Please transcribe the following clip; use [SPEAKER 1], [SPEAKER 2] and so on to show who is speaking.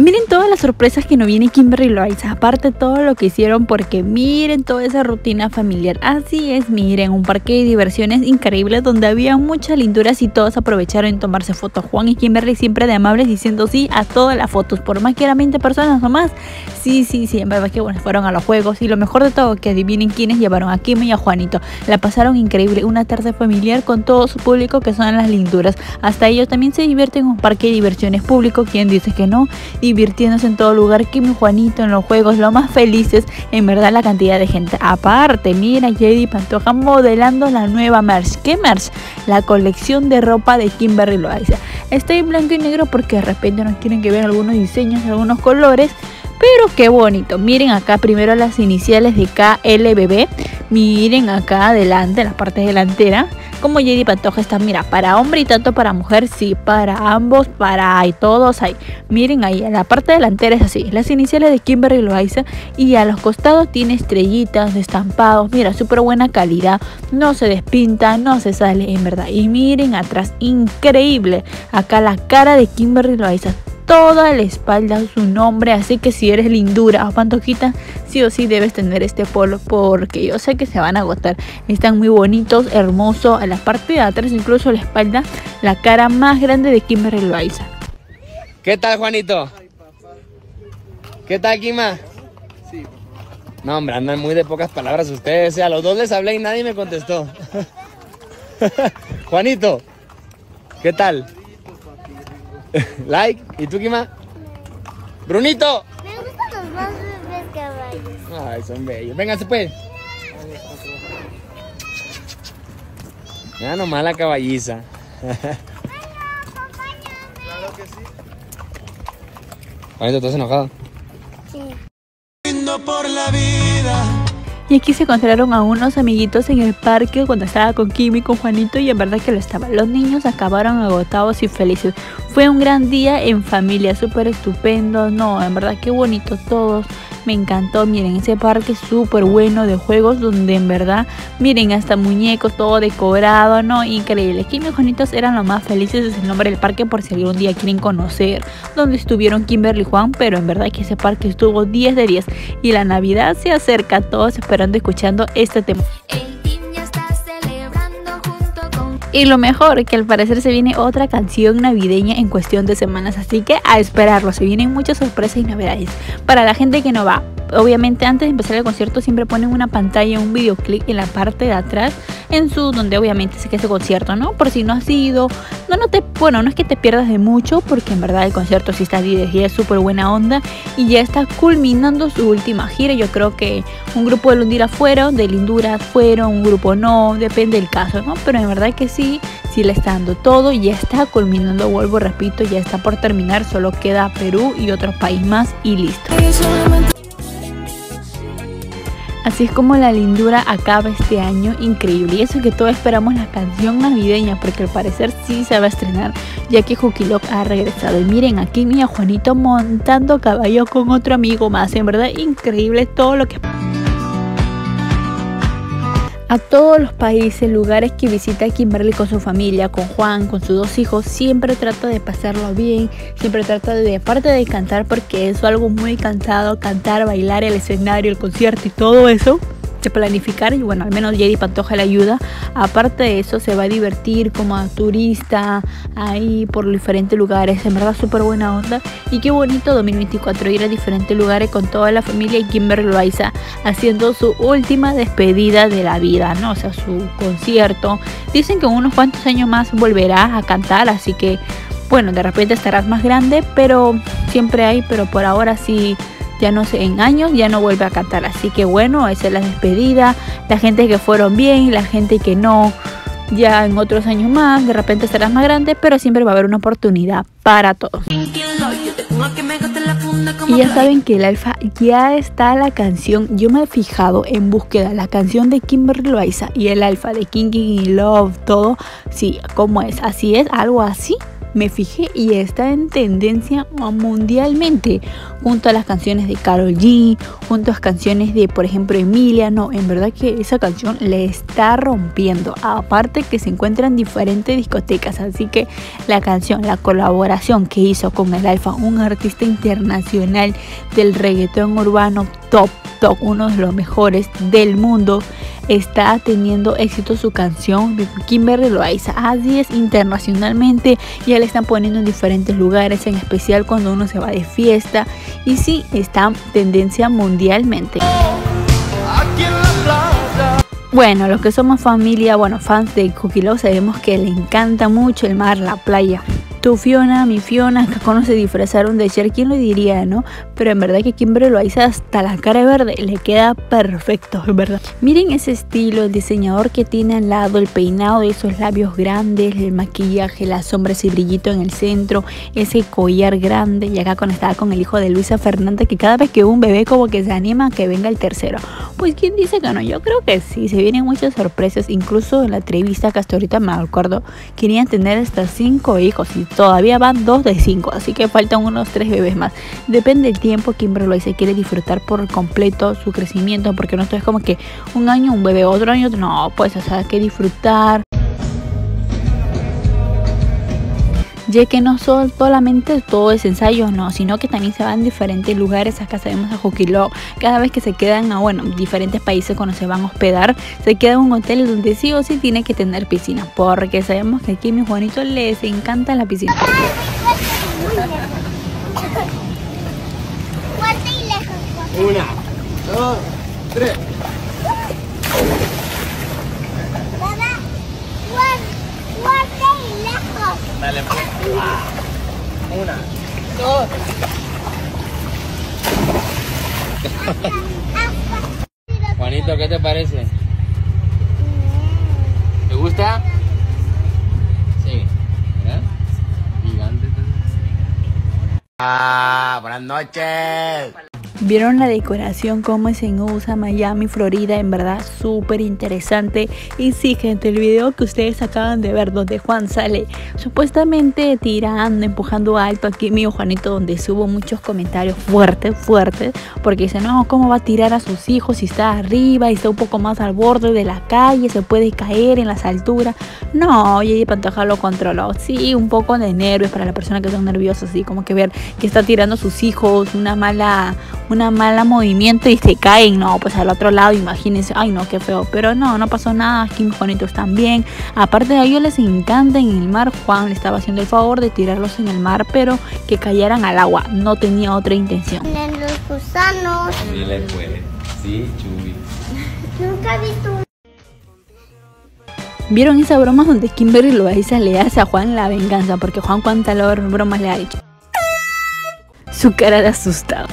[SPEAKER 1] Miren todas las sorpresas que nos viene Kimberly Loaiza, aparte todo lo que hicieron porque miren toda esa rutina familiar. Así es, miren, un parque de diversiones increíble donde había muchas linduras y todos aprovecharon en tomarse fotos. Juan y Kimberly siempre de amables diciendo sí a todas las fotos, por más que eran 20 personas o más. Sí, sí, sí, en verdad que bueno, fueron a los juegos y lo mejor de todo que adivinen quiénes llevaron a Kim y a Juanito. La pasaron increíble, una tarde familiar con todo su público que son las linduras. Hasta ellos también se divierten en un parque de diversiones público, quien dice que no divirtiéndose en todo lugar. que mi Juanito en los juegos, lo más felices, en verdad la cantidad de gente. Aparte, mira JD Pantoja modelando la nueva merch. ¿Qué merch? La colección de ropa de Kimberly Loaiza. Está en blanco y negro porque de repente nos quieren que vean algunos diseños, algunos colores. Pero qué bonito. Miren acá primero las iniciales de KLBB. Miren acá adelante, la parte delantera como JD Pantoja está, mira, para hombre y tanto para mujer, sí, para ambos, para hay todos hay. Miren ahí, en la parte delantera es así, las iniciales de Kimberly Loaiza y a los costados tiene estrellitas, estampados, mira, súper buena calidad, no se despinta, no se sale, en verdad. Y miren atrás, increíble, acá la cara de Kimberly Loaiza toda la espalda su nombre, así que si eres lindura o pantojita, sí o sí debes tener este polo porque yo sé que se van a agotar. Están muy bonitos, hermosos, a la parte de atrás, incluso la espalda, la cara más grande de Kimberly Loaiza.
[SPEAKER 2] ¿Qué tal, Juanito? ¿Qué tal, Kima? Sí. No, hombre, andan muy de pocas palabras ustedes. A los dos les hablé y nadie me contestó. Juanito, ¿qué tal? like. ¿Y tú, Kima? Brunito.
[SPEAKER 3] Me gustan los más bebés caballos.
[SPEAKER 2] Ay, son bellos. Vénganse, pues. Ya nomás la caballiza.
[SPEAKER 3] Claro que sí.
[SPEAKER 2] Juanito, ¿estás enojado?
[SPEAKER 3] Sí.
[SPEAKER 2] por la vida.
[SPEAKER 1] Y aquí se encontraron a unos amiguitos en el parque cuando estaba con Kimi y con Juanito y en verdad que lo estaba. Los niños acabaron agotados y felices. Fue un gran día en familia, súper estupendo. No, en verdad que bonito todos me encantó. Miren, ese parque súper bueno de juegos donde en verdad, miren, hasta muñecos, todo decorado, ¿no? Increíble. Kim y Juanitos eran los más felices, es el nombre del parque por si algún día quieren conocer donde estuvieron Kimberly y Juan, pero en verdad que ese parque estuvo 10 de 10 y la Navidad se acerca, todos esperando escuchando este tema. Y lo mejor, que al parecer se viene otra canción navideña en cuestión de semanas, así que a esperarlo, se vienen muchas sorpresas y novedades. Para la gente que no va, obviamente antes de empezar el concierto siempre ponen una pantalla, un videoclip en la parte de atrás en su donde obviamente se que ese concierto, ¿no? Por si no has ido, no no te, bueno, no es que te pierdas de mucho porque en verdad el concierto sí está dirigido, es súper buena onda y ya está culminando su última gira. Yo creo que un grupo de Lundira fueron, de Lindura fueron, un grupo no, depende del caso, ¿no? Pero en verdad que sí, sí le está dando todo, ya está culminando, vuelvo, repito, ya está por terminar, solo queda Perú y otro país más y listo. Así es como la lindura acaba este año increíble. Y eso que todos esperamos la canción navideña, porque al parecer sí se va a estrenar, ya que Jukilok ha regresado. Y miren aquí mi Juanito montando caballo con otro amigo más. En verdad increíble todo lo que a todos los países, lugares que visita Kimberly con su familia, con Juan, con sus dos hijos, siempre trata de pasarlo bien, siempre trata de, aparte de cantar, porque es algo muy cansado, cantar, bailar, el escenario, el concierto y todo eso de planificar y bueno, al menos JD Pantoja le ayuda. Aparte de eso, se va a divertir como turista ahí por diferentes lugares. En verdad, súper buena onda. Y qué bonito 2024 ir a diferentes lugares con toda la familia y Kimberly Loaiza haciendo su última despedida de la vida, ¿no? O sea, su concierto. Dicen que unos cuantos años más volverá a cantar, así que bueno, de repente estarás más grande, pero siempre hay, pero por ahora sí ya no sé, en años ya no vuelve a cantar. Así que bueno, esa es la despedida. La gente que fueron bien, la gente que no, ya en otros años más, de repente serás más grande, pero siempre va a haber una oportunidad para todos. Y ya saben que el alfa ya está la canción. Yo me he fijado en búsqueda la canción de Kimberly Loaiza y el alfa de King King Love, todo. Sí, ¿cómo es? Así es, algo así me fijé y está en tendencia mundialmente, junto a las canciones de Carol G, junto a las canciones de, por ejemplo, Emilia. No, en verdad que esa canción le está rompiendo. Aparte que se encuentra en diferentes discotecas, así que la canción, la colaboración que hizo con el Alfa, un artista internacional del reggaetón urbano top, top, uno de los mejores del mundo está teniendo éxito su canción Kimberly Loaiza. Así es internacionalmente, ya le están poniendo en diferentes lugares, en especial cuando uno se va de fiesta. Y sí, está en tendencia mundialmente. Bueno, los que somos familia, bueno, fans de Cookie sabemos que le encanta mucho el mar, la playa. Tu Fiona, mi Fiona, que se disfrazaron de Cher, ¿quién lo diría, no? Pero en verdad que Kimberly lo hizo hasta la cara verde, le queda perfecto, en verdad. Miren ese estilo, el diseñador que tiene al lado, el peinado de esos labios grandes, el maquillaje, las sombras y brillito en el centro, ese collar grande. Y acá cuando estaba con el hijo de Luisa Fernández, que cada vez que un bebé como que se anima a que venga el tercero. Pues quién dice que no, yo creo que sí, se vienen muchas sorpresas. Incluso en la entrevista que hasta ahorita me acuerdo, querían tener hasta cinco hijos todavía van dos de cinco, así que faltan unos tres bebés más. Depende del tiempo que Kimberly se quiere disfrutar por completo su crecimiento, porque no es como que un año un bebé, otro año no, pues o sea, hay que disfrutar. Ya que no solamente todo es ensayo, no, sino que también se van a diferentes lugares. Acá sabemos a Joquiló, cada vez que se quedan a bueno, diferentes países cuando se van a hospedar, se queda en un hotel donde sí o sí tiene que tener piscina, porque sabemos que aquí a mis Juanitos les encanta la piscina.
[SPEAKER 2] Una, dos, tres. Dale, pues. Una, dos. Juanito, ¿qué te parece? ¿Te gusta? Sí. ¿Verdad? Gigante. Ah, buenas noches.
[SPEAKER 1] Vieron la decoración, cómo es en USA, Miami, Florida, en verdad súper interesante. Y sí, gente, el video que ustedes acaban de ver, donde Juan sale supuestamente tirando, empujando alto aquí mío Juanito, donde subo muchos comentarios fuertes, fuertes, porque dice, no, ¿cómo va a tirar a sus hijos si está arriba y está un poco más al borde de la calle, se puede caer en las alturas? No, y Pantoja lo controló. Sí, un poco de nervios para la persona que está nerviosa, así como que ver que está tirando a sus hijos, una mala una mala movimiento y se caen, no, pues al otro lado, imagínense, ay no, qué feo, pero no, no pasó nada, aquí mis bonitos están bien, aparte de ellos les encanta en el mar, Juan le estaba haciendo el favor de tirarlos en el mar, pero que cayeran al agua, no tenía otra intención.
[SPEAKER 3] los gusanos.
[SPEAKER 2] Sí le sí, Chuy.
[SPEAKER 3] Nunca he visto
[SPEAKER 1] ¿Vieron esa broma donde Kimberly Loaiza le hace a Juan la venganza? Porque Juan cuántas bromas le ha hecho. Su cara de asustado.